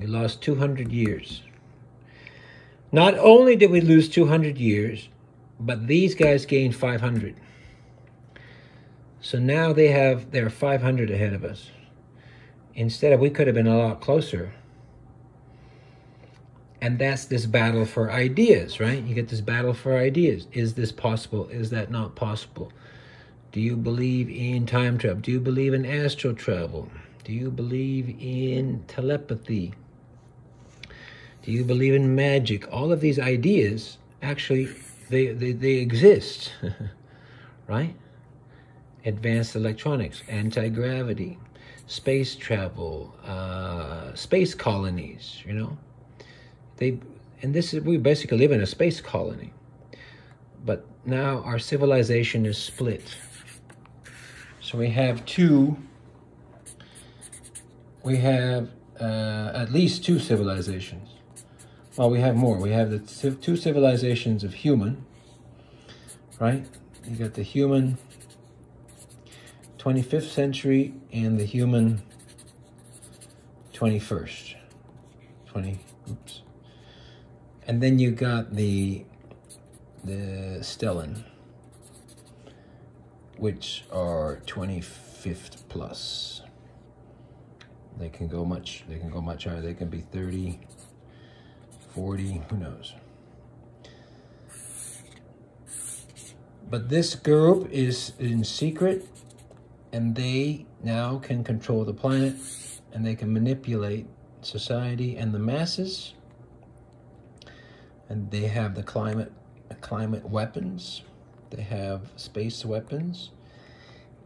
We lost 200 years. Not only did we lose 200 years, but these guys gained 500. So now they have, they're 500 ahead of us. Instead of, we could have been a lot closer. And that's this battle for ideas, right? You get this battle for ideas. Is this possible? Is that not possible? Do you believe in time travel? Do you believe in astral travel? Do you believe in telepathy? Do you believe in magic? All of these ideas actually they they, they exist, right? Advanced electronics, anti-gravity, space travel, uh, space colonies, you know. They and this is we basically live in a space colony. But now our civilization is split. So we have two we have uh, at least two civilizations. Well, we have more. We have the two civilizations of human, right? You got the human 25th century and the human 21st. 20, oops. And then you got the the Stellan, which are 25th plus. They can go much, they can go much higher. They can be 30, 40, who knows. But this group is in secret and they now can control the planet and they can manipulate society and the masses. And they have the climate climate weapons. They have space weapons.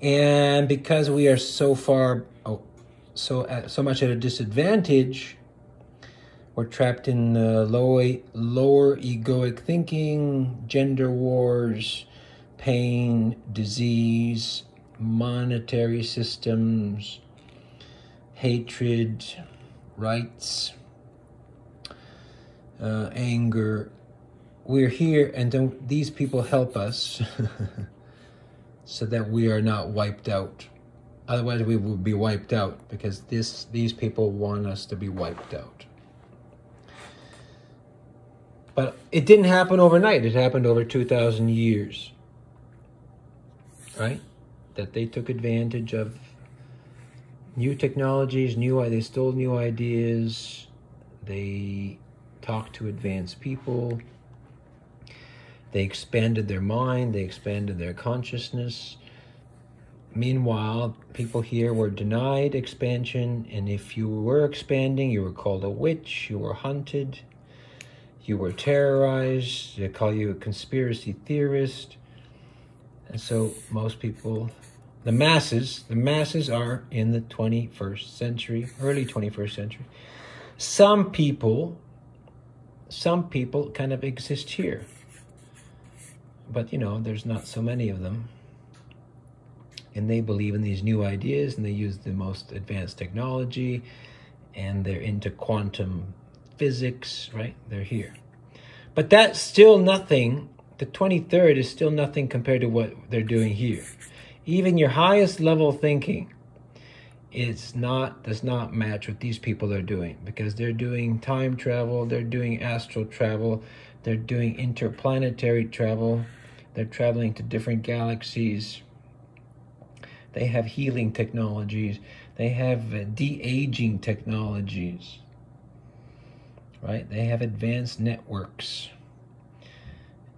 And because we are so far oh, so uh, so much at a disadvantage we're trapped in uh, low, lower egoic thinking gender wars pain disease monetary systems hatred rights uh, anger. We're here, and don't, these people help us so that we are not wiped out. Otherwise, we will be wiped out because this these people want us to be wiped out. But it didn't happen overnight. It happened over 2,000 years. Right? That they took advantage of new technologies, new they stole new ideas, they talked to advanced people. They expanded their mind, they expanded their consciousness. Meanwhile, people here were denied expansion, and if you were expanding, you were called a witch, you were hunted, you were terrorized, they call you a conspiracy theorist. And so most people, the masses, the masses are in the 21st century, early 21st century. Some people some people kind of exist here. But, you know, there's not so many of them. And they believe in these new ideas and they use the most advanced technology and they're into quantum physics, right? They're here. But that's still nothing. The 23rd is still nothing compared to what they're doing here. Even your highest level thinking it's not does not match what these people are doing because they're doing time travel, they're doing astral travel, they're doing interplanetary travel, they're traveling to different galaxies. They have healing technologies, they have uh, de-aging technologies. Right? They have advanced networks.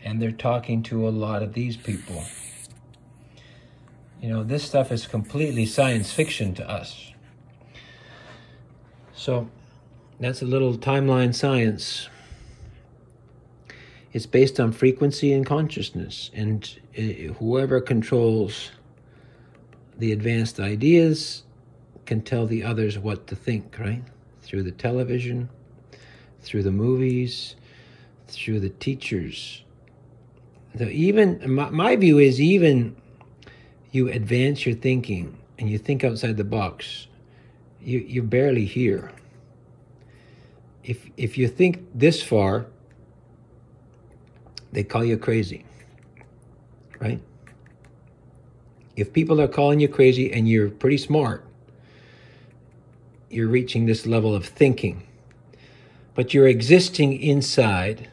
And they're talking to a lot of these people. You know, this stuff is completely science fiction to us. So that's a little timeline science. It's based on frequency and consciousness, and uh, whoever controls the advanced ideas can tell the others what to think, right? Through the television, through the movies, through the teachers. So even my, my view is even you advance your thinking and you think outside the box, you, you're barely here. If, if you think this far, they call you crazy, right? If people are calling you crazy and you're pretty smart, you're reaching this level of thinking. But you're existing inside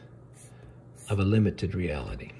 of a limited reality.